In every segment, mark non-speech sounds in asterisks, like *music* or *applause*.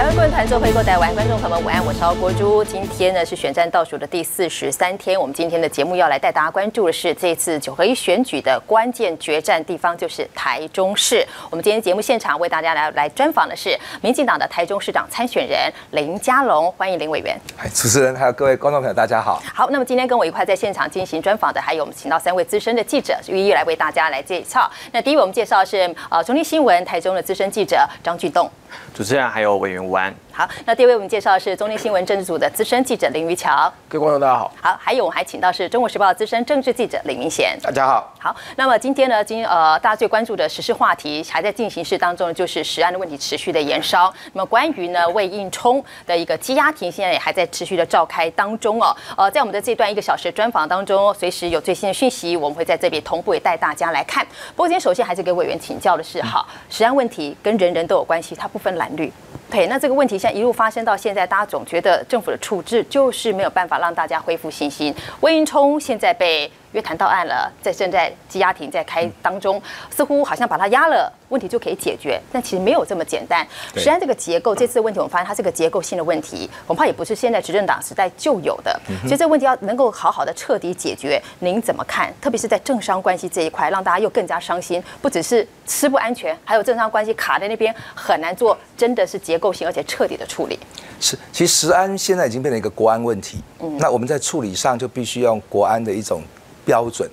好，团做回购台湾观众朋友们，午安，我是国珠。今天呢是选战倒数的第四十三天，我们今天的节目要来带大家关注的是这次九合一选举的关键决战地方，就是台中市。我们今天节目现场为大家来来专访的是民进党的台中市长参选人林佳龙，欢迎林委员。哎，主持人还有各位观众朋友，大家好。好，那么今天跟我一块在现场进行专访的，还有我们请到三位资深的记者，一一来为大家来介绍。那第一位我们介绍是呃中立新闻台中的资深记者张俊栋。主持人还有委员吴安。好，那第一位我们介绍的是中立新闻政治组的资深记者林于桥。各位观众大家好。好，还有我们还请到是中国时报资深政治记者李明贤。大家好。好，那么今天呢，今呃大家最关注的时事话题还在进行式当中，就是食安的问题持续的延烧。那么关于呢魏应冲的一个羁押庭，现在也还在持续的召开当中哦。呃，在我们的这段一个小时专访当中，随时有最新的讯息，我们会在这边同步也带大家来看。不过今天首先还是给委员请教的是，哈，食安问题跟人人都有关系，它不分蓝绿。对，那这个问题现在一路发生到现在，大家总觉得政府的处置就是没有办法让大家恢复信心。魏云冲现在被。约谈到案了，在正在羁押庭在开当中，似乎好像把他压了，问题就可以解决，但其实没有这么简单。实际上，这个结构这次的问题，我们发现它是个结构性的问题，恐怕也不是现在执政党时代就有的，所以这个问题要能够好好的彻底解决，您怎么看？特别是在政商关系这一块，让大家又更加伤心，不只是吃不安全，还有政商关系卡在那边，很难做真的是结构性而且彻底的处理。是，其实食安现在已经变成一个国安问题，嗯，那我们在处理上就必须用国安的一种。标准，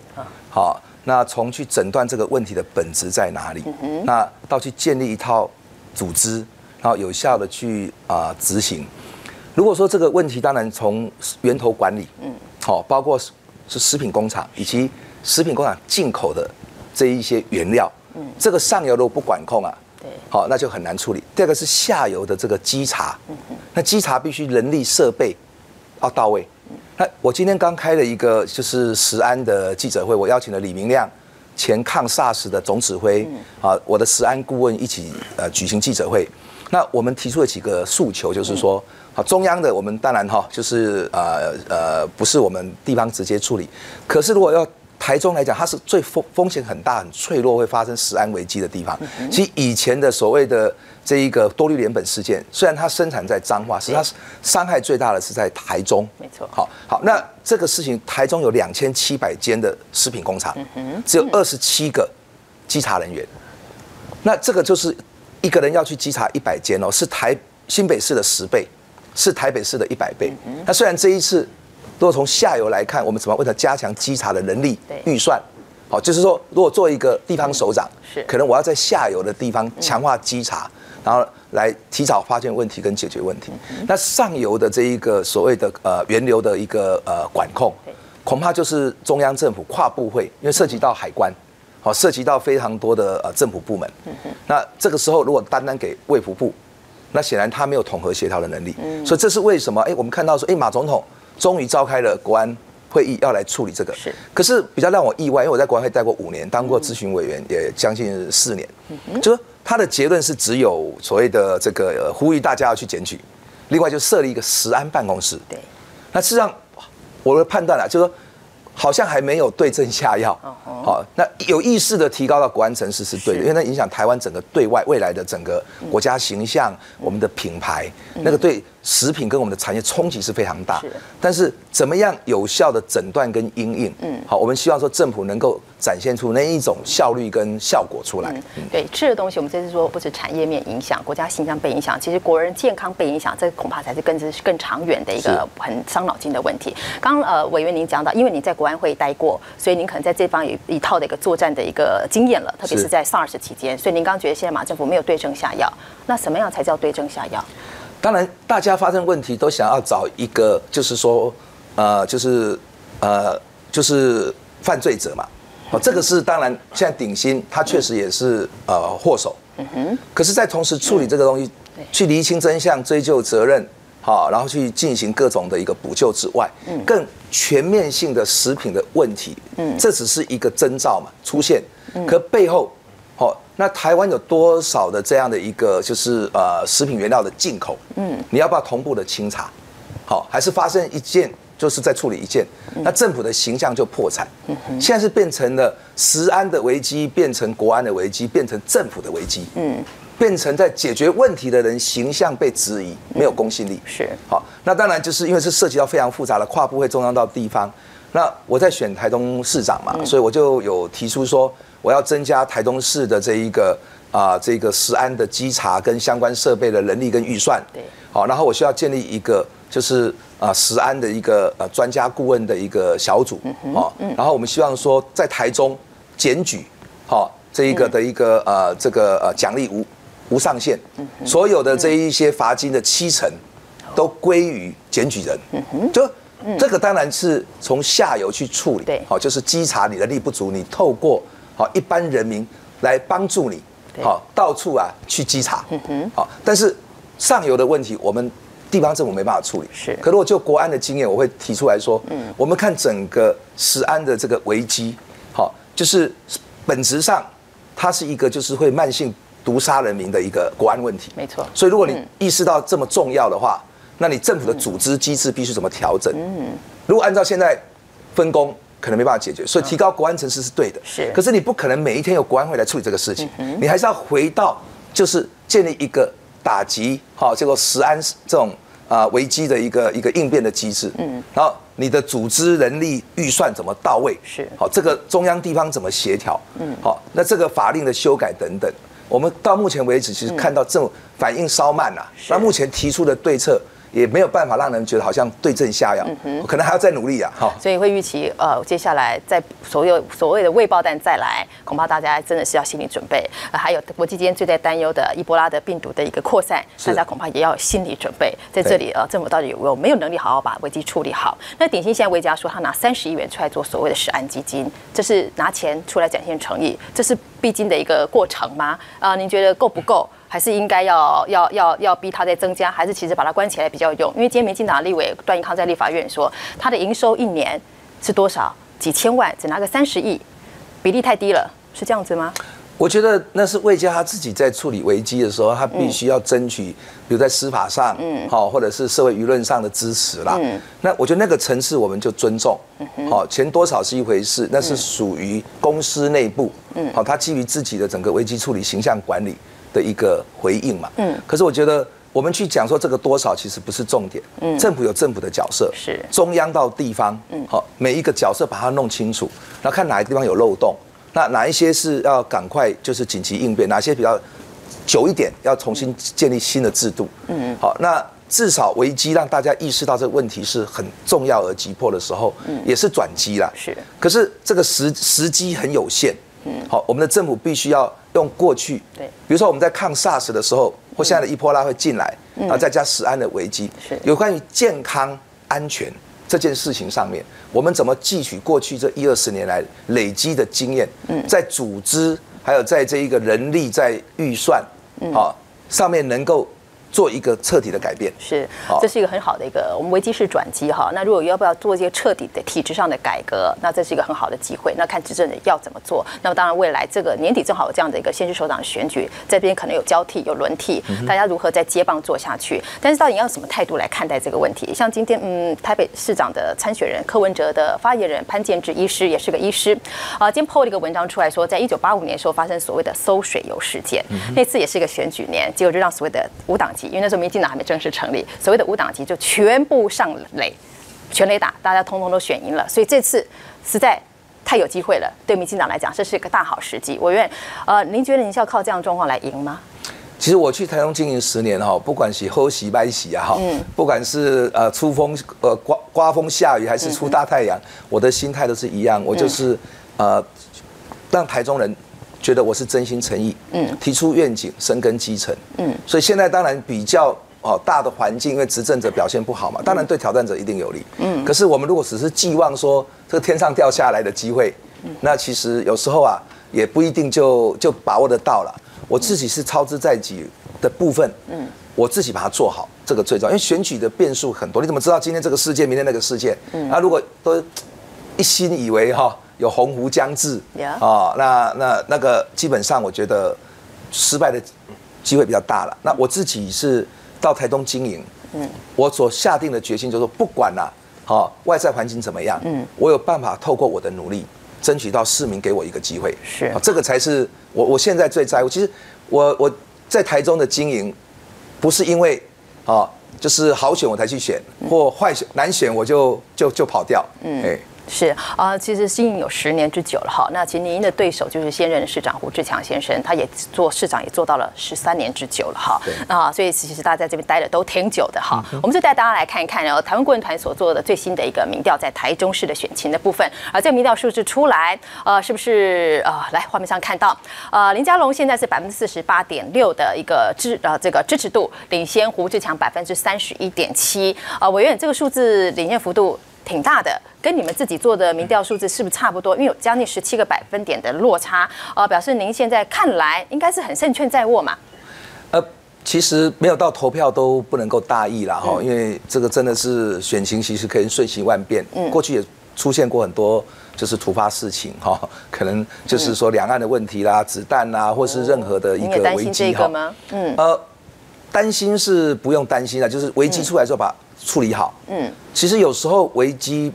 好，那从去诊断这个问题的本质在哪里，那到去建立一套组织，然后有效的去啊执行。如果说这个问题，当然从源头管理，嗯，好，包括是食品工厂以及食品工厂进口的这一些原料，嗯，这个上游如果不管控啊，对，好，那就很难处理。第二个是下游的这个稽查，嗯那稽查必须人力设备要到位。那我今天刚开了一个就是石安的记者会，我邀请了李明亮，前抗 SARS 的总指挥，啊，我的石安顾问一起呃举行记者会。那我们提出了几个诉求，就是说，好中央的我们当然哈，就是呃呃不是我们地方直接处理，可是如果要台中来讲，它是最风风险很大、很脆弱，会发生食安危机的地方。其实以前的所谓的这一个多氯联苯事件，虽然它生产在彰化，实际上伤害最大的是在台中。没错。好，好，那这个事情，台中有两千七百间的食品工厂，只有二十七个稽查人员。那这个就是一个人要去稽查一百间哦，是台新北市的十倍，是台北市的一百倍。那虽然这一次。如果从下游来看，我们怎么为了加强稽查的能力预算？好，就是说，如果做一个地方首长，是可能我要在下游的地方强化稽查，然后来提早发现问题跟解决问题。那上游的这一个所谓的呃源流的一个呃管控，恐怕就是中央政府跨部会，因为涉及到海关，好，涉及到非常多的呃政府部门。那这个时候如果单单给卫福部，那显然他没有统合协调的能力。所以这是为什么？哎，我们看到说，哎，马总统。终于召开了国安会议，要来处理这个。是，可是比较让我意外，因为我在国安会待过五年，当过咨询委员也将近四年。嗯就说他的结论是只有所谓的这个呼吁大家要去检举，另外就设立一个食安办公室。对，那事实上我的判断啊，就是说。好像还没有对症下药，好，那有意识的提高到国安城市是对的，因为那影响台湾整个对外未来的整个国家形象，我们的品牌，那个对食品跟我们的产业冲击是非常大。但是怎么样有效的诊断跟应应？嗯，好，我们希望说政府能够展现出那一种效率跟效果出来。对吃的东西，我们这次说不止产业面影响，国家形象被影响，其实国人健康被影响，这恐怕才是更是更长远的一个很伤脑筋的问题。刚呃委员您讲到，因为您在国安会待过，所以您可能在这方有一套的一个作战的一个经验了，特别是在 SARS 期间。所以您刚觉得现在马政府没有对症下药，那什么样才叫对症下药？当然，大家发生问题都想要找一个，就是说，呃，就是呃，就是犯罪者嘛。哦，这个是当然，现在鼎新他确实也是呃祸首。嗯哼。可是，在同时处理这个东西，去厘清真相、追究责任。好，然后去进行各种的一个补救之外，嗯，更全面性的食品的问题，嗯，这只是一个征兆嘛，出现，可背后，好，那台湾有多少的这样的一个就是呃食品原料的进口，嗯，你要不要同步的清查？好，还是发生一件就是在处理一件，那政府的形象就破产，嗯现在是变成了食安的危机，变成国安的危机，变成政府的危机，嗯。变成在解决问题的人形象被质疑，没有公信力。是好，那当然就是因为是涉及到非常复杂的跨部会中央到地方。那我在选台东市长嘛，所以我就有提出说，我要增加台东市的这一个啊这个食安的稽查跟相关设备的人力跟预算。对。好，然后我需要建立一个就是啊食安的一个呃专家顾问的一个小组。哦。然后我们希望说在台中检举，好这一个的一个呃这个呃奖励无无上限，所有的这一些罚金的七成都归于检举人。就。这个当然是从下游去处理，对，好，就是稽查你的力不足，你透过好一般人民来帮助你，好到处啊去稽查，好，但是上游的问题我们地方政府没办法处理，是。可如果就国安的经验，我会提出来说，嗯，我们看整个食安的这个危机，好，就是本质上它是一个就是会慢性毒杀人民的一个国安问题，没错。所以如果你意识到这么重要的话。那你政府的组织机制必须怎么调整？嗯，如果按照现在分工，可能没办法解决，所以提高国安层次是对的。是，可是你不可能每一天有国安会来处理这个事情，你还是要回到就是建立一个打击好这个食安这种啊危机的一个一个应变的机制。嗯，然后你的组织人力预算怎么到位？是，好这个中央地方怎么协调？嗯，好，那这个法令的修改等等，我们到目前为止其实看到这种反应稍慢呐。那目前提出的对策。也没有办法让人觉得好像对症下药，可能还要再努力啊！好，所以会预期呃，接下来在所有所谓的未爆弹再来，恐怕大家真的是要心理准备。还有国际间最在担忧的伊波拉的病毒的一个扩散，大家恐怕也要有心理准备。在这里呃，政府到底有有没有能力好好把危机处理好？那鼎新现在魏家说他拿三十亿元出来做所谓的食安基金，这是拿钱出来展现诚意，这是必经的一个过程吗？啊，您觉得够不够？还是应该要要要要逼他再增加，还是其实把他关起来比较有用？因为今天民进党立委段宜康在立法院说，他的营收一年是多少？几千万，只拿个三十亿，比例太低了，是这样子吗？我觉得那是魏家他自己在处理危机的时候，他必须要争取，比如在司法上，嗯，好，或者是社会舆论上的支持啦。嗯，那我觉得那个层次我们就尊重。嗯好，钱多少是一回事，那是属于公司内部。嗯，好，他基于自己的整个危机处理、形象管理。的一个回应嘛，嗯，可是我觉得我们去讲说这个多少其实不是重点，嗯，政府有政府的角色，是。中央到地方，嗯，好，每一个角色把它弄清楚，然后看哪个地方有漏洞，那哪一些是要赶快就是紧急应变，哪些比较久一点要重新建立新的制度，嗯，好，那至少危机让大家意识到这个问题是很重要而急迫的时候，嗯，也是转机啦，是，可是这个时时机很有限。嗯。好，我们的政府必须要用过去，对，比如说我们在抗 SARS 的时候，或现在的伊波拉会进来，然后再加食安的危机，是。有关于健康安全这件事情上面，我们怎么汲取过去这一二十年来累积的经验，嗯，在组织还有在这一个人力在预算，好上面能够。做一个彻底的改变是，这是一个很好的一个我们危机式转机哈。那如果要不要做一些彻底的体制上的改革，那这是一个很好的机会。那看执政人要怎么做。那么当然未来这个年底正好有这样的一个县市首长选举，这边可能有交替有轮替，大家如何在接棒做下去？但是到底要什么态度来看待这个问题？像今天嗯，台北市长的参选人柯文哲的发言人潘建志医师也是个医师啊，今天 PO 了一个文章出来说，在一九八五年的时候发生所谓的馊水油事件，那次也是一个选举年，结果就让所谓的无党籍。因为那时候民进党还没正式成立，所谓的五党籍就全部上垒，全垒打，大家通通都选赢了。所以这次实在太有机会了，对民进党来讲，这是一个大好时机。我愿，呃，您觉得您是要靠这样状况来赢吗？其实我去台中经营十年哈，不管是喝喜白喜啊哈，不管是呃出风呃刮刮风下雨还是出大太阳，我的心态都是一样，我就是呃让台中人。觉得我是真心诚意，嗯，提出愿景，深耕基层，嗯，所以现在当然比较哦大的环境，因为执政者表现不好嘛，当然对挑战者一定有利，嗯，可是我们如果只是寄望说这个天上掉下来的机会，那其实有时候啊也不一定就就把握得到了。我自己是操之在己的部分，嗯，我自己把它做好，这个最重要，因为选举的变数很多，你怎么知道今天这个事件，明天那个事件？嗯，那如果都一心以为哈。有鸿鹄将至啊，那那那个基本上我觉得失败的机会比较大了。那我自己是到台东经营，嗯，我所下定的决心就是说，不管啦，好外在环境怎么样，嗯，我有办法透过我的努力，争取到市民给我一个机会，是，这个才是我我现在最在乎。其实我我在台中的经营，不是因为啊，就是好选我才去选，或坏选难选我就就就跑掉。嗯，哎。是啊，其实经营有十年之久了哈。那其实您的对手就是现任市长胡志强先生，他也做市长也做到了十三年之久了哈。啊，所以其实大家在这边待的都挺久的哈。我们就带大家来看一看，然后台湾顾问团所做的最新的一个民调，在台中市的选情的部分。而这个民调数字出来，呃，是不是呃，来画面上看到，呃，林佳龙现在是百分之四十八点六的一个支呃这个支持度，领先胡志强百分之三十一点七。呃，委员这个数字领先幅度。挺大的，跟你们自己做的民调数字是不是差不多？因为有将近十七个百分点的落差，呃，表示您现在看来应该是很胜券在握嘛。呃，其实没有到投票都不能够大意了哈，因为这个真的是选情，其实可以瞬息万变。嗯，过去也出现过很多就是突发事情哈，可能就是说两岸的问题啦、子弹啦，或是任何的一个危机哈。嗯，呃，担心是不用担心的，就是危机出来之后把。处理好，嗯，其实有时候危机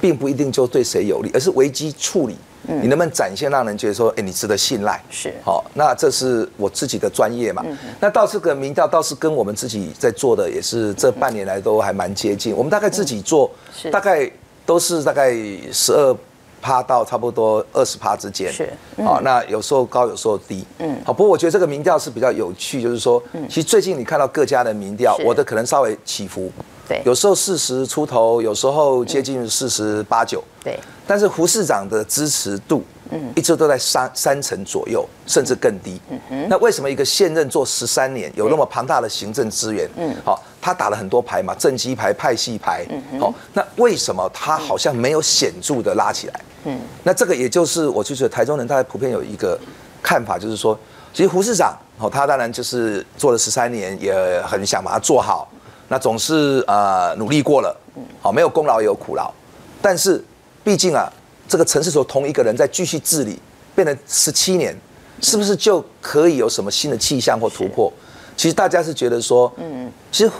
并不一定就对谁有利，而是危机处理，嗯，你能不能展现让人觉得说，哎，你值得信赖，是，好，那这是我自己的专业嘛，那到这个民调倒是跟我们自己在做的也是这半年来都还蛮接近，我们大概自己做，大概都是大概十二。趴到差不多二十趴之间，是。好，那有时候高，有时候低，嗯，好。不过我觉得这个民调是比较有趣，就是说，其实最近你看到各家的民调，我的可能稍微起伏，对，有时候四十出头，有时候接近四十八九，对。但是胡市长的支持度，嗯，一直都在三三成左右，甚至更低。嗯哼。那为什么一个现任做十三年，有那么庞大的行政资源，嗯，好，他打了很多牌嘛，政绩牌、派系牌，嗯好，那为什么他好像没有显著的拉起来？嗯，那这个也就是我就觉得台中人大家普遍有一个看法，就是说，其实胡市长哦，他当然就是做了十三年，也很想把它做好，那总是呃努力过了，好没有功劳也有苦劳，但是毕竟啊，这个城市所同一个人在继续治理，变成十七年，是不是就可以有什么新的气象或突破？其实大家是觉得说，嗯，其实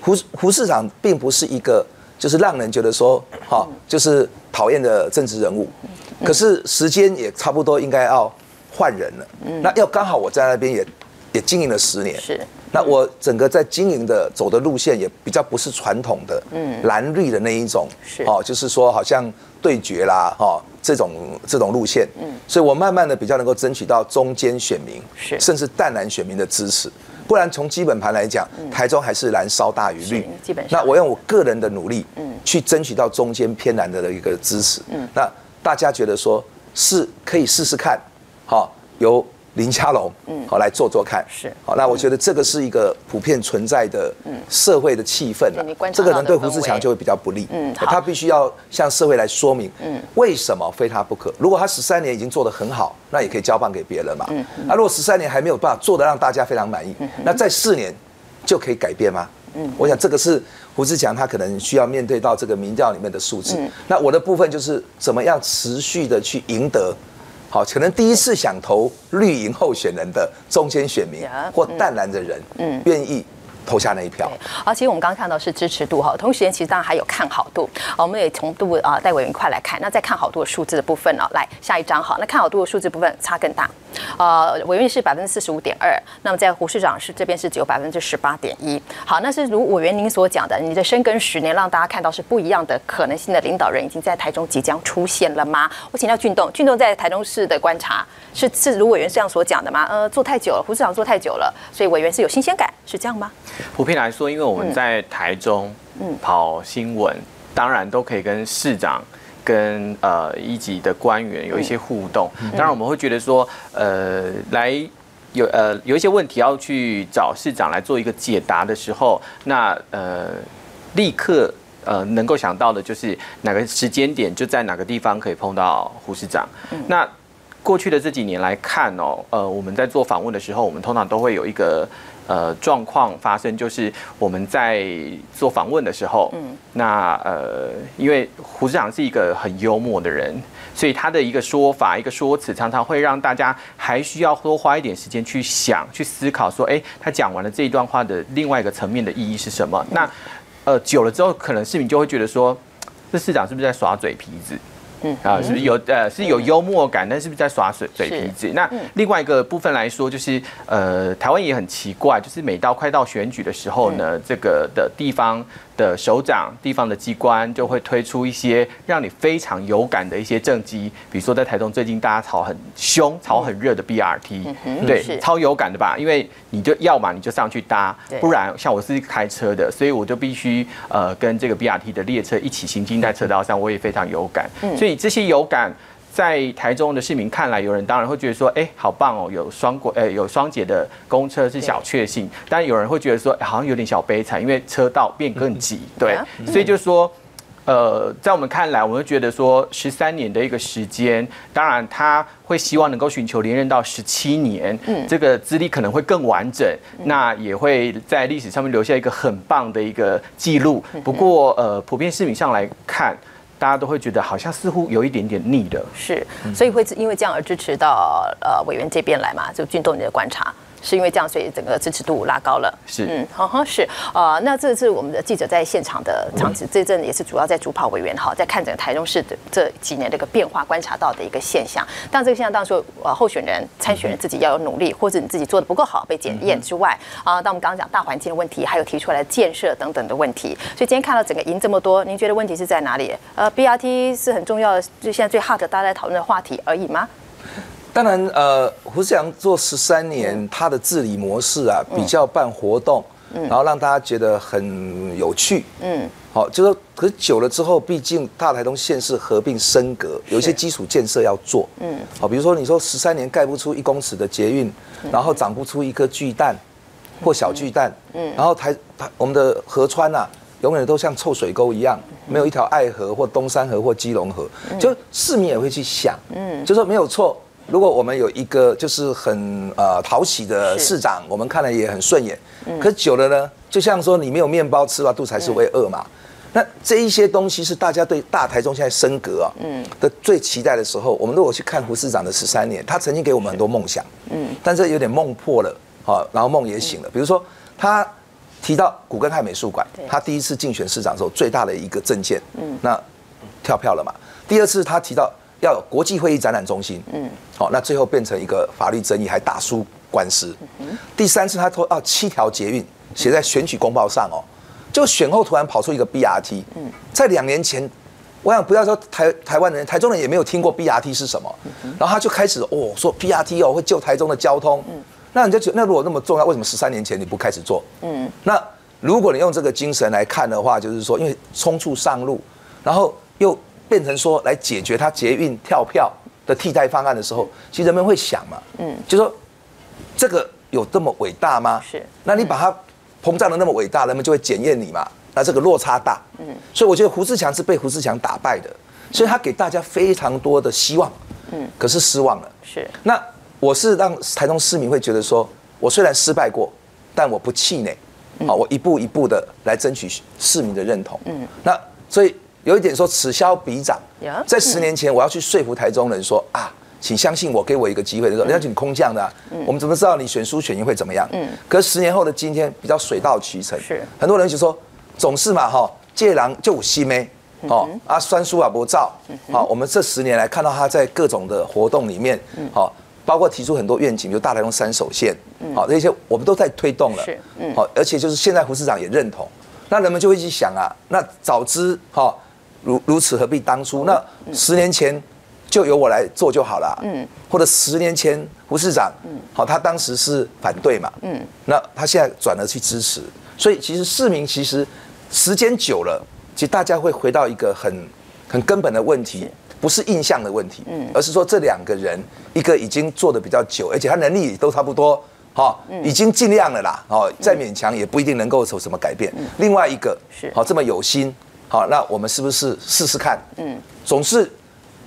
胡胡市长并不是一个。就是让人觉得说，哈，就是讨厌的政治人物，可是时间也差不多应该要换人了。嗯那要刚好我在那边也也经营了十年，是。那我整个在经营的走的路线也比较不是传统的，嗯，蓝绿的那一种，是。哦，就是说好像对决啦，哈，这种这种路线，嗯，所以我慢慢的比较能够争取到中间选民，是，甚至淡蓝选民的支持。不然从基本盘来讲，台中还是蓝烧大于绿。基本上，那我用我个人的努力，嗯，去争取到中间偏蓝的一个支持。嗯，那大家觉得说是可以试试看，好，由。林佳龙，嗯，好来做做看，是好。那我觉得这个是一个普遍存在的社会的气氛了。这个人对胡志强就会比较不利，嗯，他必须要向社会来说明，嗯，为什么非他不可。如果他十三年已经做得很好，那也可以交棒给别人嘛。嗯，那如果十三年还没有办法做得让大家非常满意，那在四年就可以改变吗？嗯，我想这个是胡志强他可能需要面对到这个民调里面的数字。那我的部分就是怎么样持续的去赢得。好，可能第一次想投绿营候选人的中间选民或淡蓝的人，嗯，愿意。投下那一票，而且我们刚刚看到是支持度哈，同时间其实当然还有看好度，我们也从度啊带委员一块来看。那在看好度的数字的部分呢，来下一张哈，那看好度的数字部分差更大，呃，委员是百分之四十五点二，那么在胡市长是这边是只有百分之十八点一。好，那是如委员您所讲的，你的深耕十年，让大家看到是不一样的可能性的领导人已经在台中即将出现了吗？我请教俊栋，俊栋在台中市的观察是是如委员这样所讲的吗？呃，做太久了，胡市长做太久了，所以委员是有新鲜感，是这样吗？普遍来说，因为我们在台中跑新闻，当然都可以跟市长、跟呃一级的官员有一些互动。当然，我们会觉得说，呃，来有呃有一些问题要去找市长来做一个解答的时候，那呃立刻呃能够想到的就是哪个时间点就在哪个地方可以碰到胡市长。那过去的这几年来看哦，呃，我们在做访问的时候，我们通常都会有一个。呃，状况发生就是我们在做访问的时候，嗯，那呃，因为胡市长是一个很幽默的人，所以他的一个说法、一个说辞，常常会让大家还需要多花一点时间去想、去思考，说，哎，他讲完了这一段话的另外一个层面的意义是什么？那呃，久了之后，可能市民就会觉得说，这市长是不是在耍嘴皮子？嗯啊，是不是有呃是有幽默感，但是不是在耍水嘴皮子？那另外一个部分来说，就是呃台湾也很奇怪，就是每到快到选举的时候呢，这个的地方。的首长、地方的机关就会推出一些让你非常有感的一些政绩，比如说在台中最近大家吵很凶、吵很热的 BRT，对，超有感的吧？因为你就要嘛，你就上去搭，不然像我是开车的，所以我就必须呃跟这个 BRT 的列车一起行进在车道上，我也非常有感。所以这些有感。在台中的市民看来，有人当然会觉得说，哎，好棒哦，有双轨，呃，有双节的公车是小确幸。但有人会觉得说，好像有点小悲惨，因为车道变更挤，对。所以就说，呃，在我们看来，我们觉得说，十三年的一个时间，当然他会希望能够寻求连任到十七年，嗯，这个资历可能会更完整，那也会在历史上面留下一个很棒的一个记录。不过，呃，普遍市民上来看。大家都会觉得好像似乎有一点点腻的，是，所以会因为这样而支持到呃委员这边来嘛？就运动你的观察。是因为这样，所以整个支持度拉高了。是，嗯，好好是，呃，那这次我们的记者在现场的场子，这阵也是主要在主跑委员哈，在看整个台中市的这几年这个变化，观察到的一个现象。但这个现象，当时呃候选人、参选人自己要有努力，或者你自己做的不够好被检验之外，啊，当我们刚刚讲大环境的问题，还有提出来建设等等的问题。所以今天看到整个赢这么多，您觉得问题是在哪里？呃，BRT 是很重要的，就现在最 hot 大家在讨论的话题而已吗？当然，呃，胡志强做十三年，他的治理模式啊，比较办活动，然后让大家觉得很有趣。嗯，好，就说，可是久了之后，毕竟大台东县市合并升格，有一些基础建设要做。嗯，好，比如说你说十三年盖不出一公尺的捷运，然后长不出一颗巨蛋或小巨蛋，嗯，然后台台我们的河川呐，永远都像臭水沟一样，没有一条爱河或东山河或基隆河，就市民也会去想，嗯，就说没有错。如果我们有一个就是很呃讨喜的市长，我们看了也很顺眼。可是久了呢，就像说你没有面包吃吧，肚子还是会饿嘛。那这一些东西是大家对大台中现在升格啊嗯的最期待的时候。我们如果去看胡市长的十三年，他曾经给我们很多梦想，嗯，但是有点梦破了，好，然后梦也醒了。比如说他提到古根汉美术馆，他第一次竞选市长的时候最大的一个证件，嗯，那跳票了嘛。第二次他提到。要有国际会议展览中心，嗯，好，那最后变成一个法律争议，还打输官司。第三次他说哦，七条捷运写在选举公报上哦，就选后突然跑出一个 BRT。嗯，在两年前，我想不要说台台湾人，台中人也没有听过 BRT 是什么，然后他就开始哦说 BRT 哦会救台中的交通。嗯，那你就觉得那如果那么重要，为什么十三年前你不开始做？嗯，那如果你用这个精神来看的话，就是说因为冲促上路，然后又。变成说来解决他捷运跳票的替代方案的时候，其实人们会想嘛，嗯，就说这个有这么伟大吗？是，那你把它膨胀的那么伟大，人们就会检验你嘛。那这个落差大，嗯，所以我觉得胡志强是被胡志强打败的，所以他给大家非常多的希望，嗯，可是失望了。是，那我是让台中市民会觉得说，我虽然失败过，但我不气馁，啊，我一步一步的来争取市民的认同，嗯，那所以。有一点说此消彼长，在十年前我要去说服台中人说啊，请相信我，给我一个机会的时候，人家请空降的，我们怎么知道你选输选赢会怎么样？嗯，可是十年后的今天比较水到渠成，是。很多人就说总是嘛哈，借狼就西咩，哦啊酸叔啊不照，好，我们这十年来看到他在各种的活动里面，好，包括提出很多愿景，就大台中三手线，好那些我们都在推动了，好，而且就是现在胡市长也认同，那人们就会去想啊，那早知哈。如如此何必当初？那十年前就由我来做就好了。嗯，或者十年前胡市长，嗯，好，他当时是反对嘛。嗯，那他现在转而去支持，所以其实市民其实时间久了，其实大家会回到一个很很根本的问题，不是印象的问题，嗯，而是说这两个人，一个已经做的比较久，而且他能力都差不多，好，已经尽量了啦，哦，再勉强也不一定能够有什么改变。另外一个是好这么有心。好，那我们是不是试试看？嗯，总是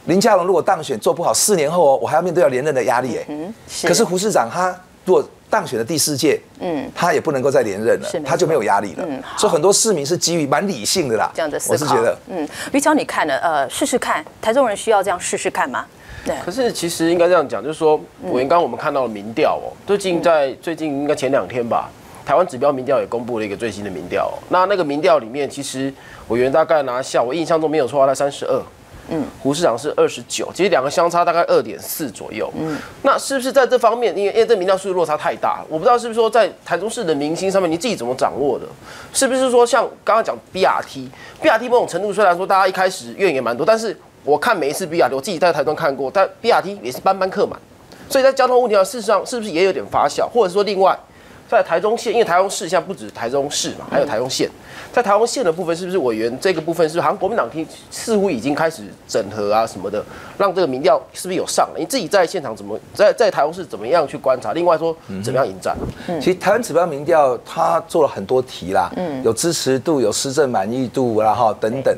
林佳龙如果当选做不好，四年后哦，我还要面对要连任的压力哎。嗯，可是胡市长他如果当选的第四届，嗯，他也不能够再连任了，他就没有压力了。嗯，所以很多市民是基于蛮理性的啦。这样的思考，我是觉得，嗯，李超，你看呢，呃，试试看，台中人需要这样试试看吗？对。可是其实应该这样讲，就是说，我刚刚我们看到了民调哦，最近在最近应该前两天吧。台湾指标民调也公布了一个最新的民调，那那个民调里面，其实委员大概拿下，我印象中没有错，他三十二，嗯，胡市长是二十九，其实两个相差大概二点四左右。嗯，那是不是在这方面，因为因为这民调数据落差太大了，我不知道是不是说在台中市的明星上面，你自己怎么掌握的？是不是说像刚刚讲 BRT，BRT 某种程度虽然说大家一开始怨言蛮多，但是我看每一次 BRT，我自己在台中看过，但 BRT 也是班班客满，所以在交通问题上，事实上是不是也有点发酵，或者说另外？在台中县，因为台中市现在不止台中市嘛，还有台中县。在台中县的部分，是不是委员这个部分是好像国民党听似乎已经开始整合啊什么的，让这个民调是不是有上了？你自己在现场怎么在在台中市怎么样去观察？另外说怎么样迎战？其实台湾指标民调它做了很多题啦，嗯有支持度，有施政满意度，然后等等。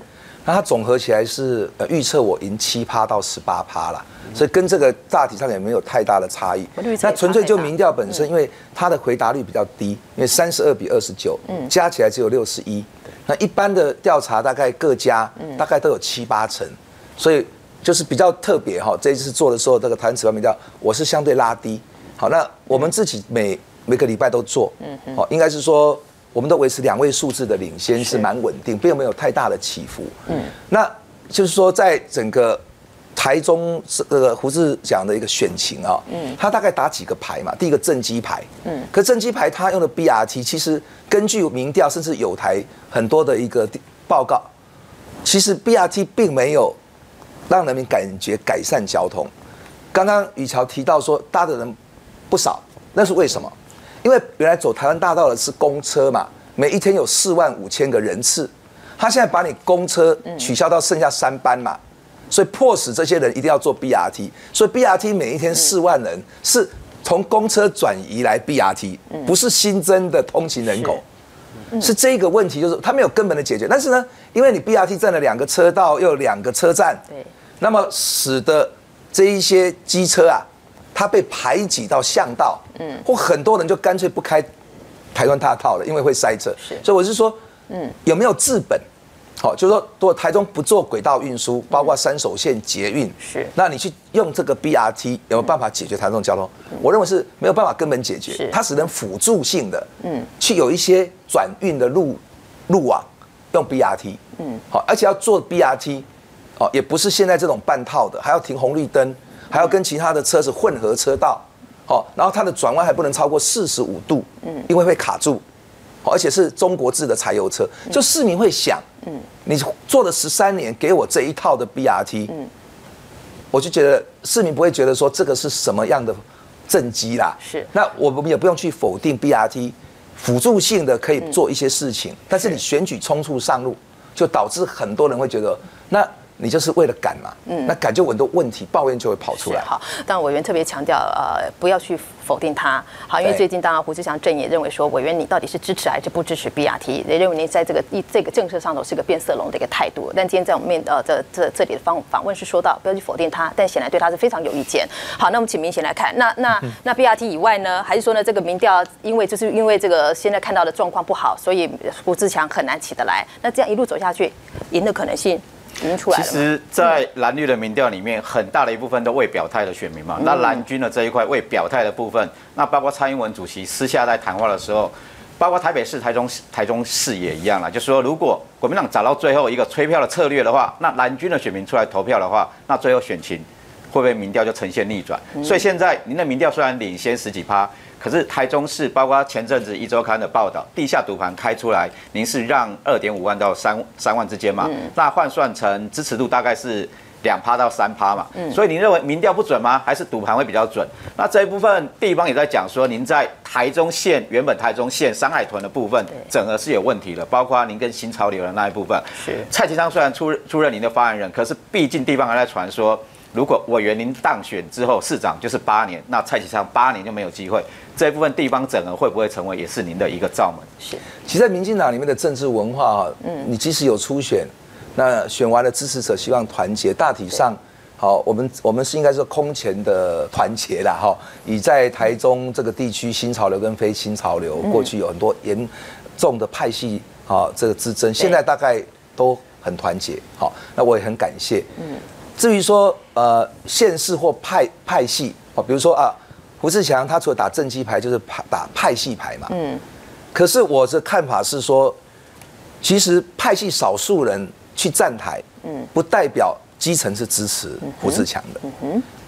那它总合起来是呃预测我赢七趴到十八趴啦，所以跟这个大体上也没有太大的差异。那纯粹就民调本身，因为它的回答率比较低，因为三十二比二十九，加起来只有六十一。那一般的调查大概各家大概都有七八成，所以就是比较特别哈。这一次做的时候，这个台湾指标民调我是相对拉低。好，那我们自己每每个礼拜都做，好，应该是说。我们都维持两位数字的领先是蛮稳定，并没有太大的起伏。嗯，那就是说，在整个台中这个胡志讲的一个选情啊，嗯，他大概打几个牌嘛？第一个正机牌，嗯，可正机牌他用的 BRT，其实根据民调甚至有台很多的一个报告，其实 BRT 并没有让人民感觉改善交通。刚刚雨桥提到说搭的人不少，那是为什么？因为原来走台湾大道的是公车嘛，每一天有四万五千个人次，他现在把你公车取消到剩下三班嘛，所以迫使这些人一定要坐 BRT，所以 BRT 每一天四万人是从公车转移来 BRT，不是新增的通勤人口，是。这个问题，就是他没有根本的解决。但是呢，因为你 BRT 占了两个车道又两个车站，对，那么使得这一些机车啊。他被排挤到巷道，嗯，或很多人就干脆不开台湾大套了，因为会塞车。是，所以我是说，嗯，有没有治本？好，就是说，如果台中不做轨道运输，包括三手线捷运，是，那你去用这个 BRT 有没有办法解决台中交通？我认为是没有办法根本解决，它只能辅助性的，嗯，去有一些转运的路路网用 BRT，嗯，好，而且要做 BRT，哦，也不是现在这种半套的，还要停红绿灯。还要跟其他的车子混合车道，好，然后它的转弯还不能超过四十五度，嗯，因为会卡住，而且是中国制的柴油车，就市民会想，嗯，你做了十三年，给我这一套的 BRT，嗯，我就觉得市民不会觉得说这个是什么样的政绩啦，是，那我们也不用去否定 BRT 辅助性的可以做一些事情，但是你选举冲突上路，就导致很多人会觉得那。你就是为了赶嘛，嗯，那赶就很多问题，抱怨就会跑出来。好，但委员特别强调，呃，不要去否定他。好，因为最近当然胡志强正也认为说，委员你到底是支持还是不支持 BRT？也认为你在这个一这个政策上头是个变色龙的一个态度。但今天在我们面呃这这这里的访访问是说到，不要去否定他，但显然对他是非常有意见。好，那我们请明显来看，那 *laughs* 那那 BRT 以外呢，还是说呢这个民调，因为就是因为这个现在看到的状况不好，所以胡志强很难起得来。那这样一路走下去，赢的可能性？其实，在蓝绿的民调里面，很大的一部分都未表态的选民嘛。那蓝军的这一块未表态的部分，那包括蔡英文主席私下在谈话的时候，包括台北市、台中市、台中市也一样了，就说如果国民党找到最后一个催票的策略的话，那蓝军的选民出来投票的话，那最后选情会不会民调就呈现逆转？所以现在您的民调虽然领先十几趴。可是台中市，包括前阵子一周刊的报道，地下赌盘开出来，您是让二点五万到三三万之间嘛？那换算成支持度大概是两趴到三趴嘛？所以您认为民调不准吗？还是赌盘会比较准？那这一部分地方也在讲说，您在台中县原本台中县山海屯的部分整合是有问题的，包括您跟新潮流的那一部分。是蔡其昌虽然出出任您的发言人，可是毕竟地方还在传说。如果委员您当选之后，市长就是八年，那蔡启昌八年就没有机会。这一部分地方整合会不会成为也是您的一个罩门？是。其实，在民进党里面的政治文化啊，嗯，你即使有初选，那选完了支持者希望团结，大体上，好，我们我们是应该说空前的团结啦，哈。以在台中这个地区，新潮流跟非新潮流，过去有很多严重的派系啊，这个之争，现在大概都很团结。好，那我也很感谢。嗯。至于说呃县市或派派系哦，比如说啊胡志强他除了打政绩牌就是派打派系牌嘛，嗯，可是我的看法是说，其实派系少数人去站台，嗯，不代表基层是支持胡志强的。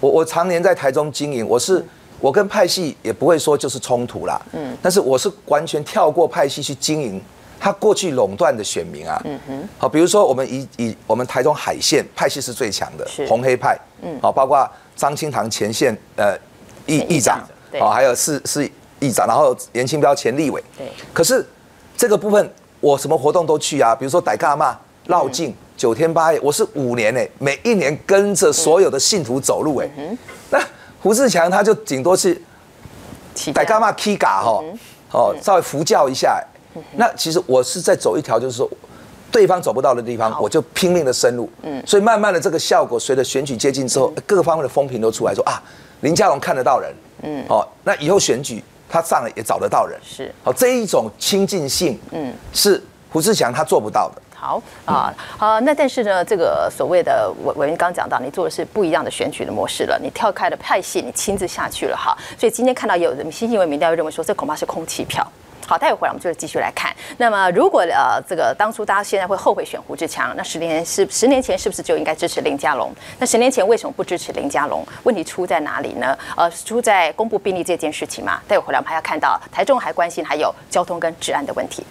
我我常年在台中经营，我是我跟派系也不会说就是冲突啦。嗯，但是我是完全跳过派系去经营他过去垄断的选民啊。嗯哼，好，比如说我们以以我们台中海线派系是最强的是，红黑派。嗯，好，包括张清堂前线呃议前议议长长，对好，还有是是议长，然后严清标前立委。对，可是这个部分我什么活动都去啊，比如说傣嘎嘛、绕境、九天八夜，我是五年哎、每一年跟着所有的信徒走路哎、那胡志强他就顶多是起傣嘎嘛 K 嘎哈，哦，稍微扶教一下。那其实我是在走一条，就是说。对方走不到的地方，我就拼命的深入。嗯，所以慢慢的这个效果，随着选举接近之后，各个方面的风评都出来说啊，林佳龙看得到人。嗯，哦，那以后选举他上了也找得到人。是好，这一种亲近性，嗯，是胡志强他做不到的。好啊，好，那但是呢，这个所谓的委委员刚刚讲到，你做的是不一样的选举的模式了，你跳开了派系，你亲自下去了哈，所以今天看到有人新新闻民调认为说，这恐怕是空气票。好，待会回来我们就继续来看。那么，如果呃这个当初大家现在会后悔选胡志强，那十年是十年前是不是就应该支持林佳龙？那十年前为什么不支持林佳龙？问题出在哪里呢？呃，出在公布病例这件事情嘛。待会回来我们还要看到台中还关心还有交通跟治安的问题。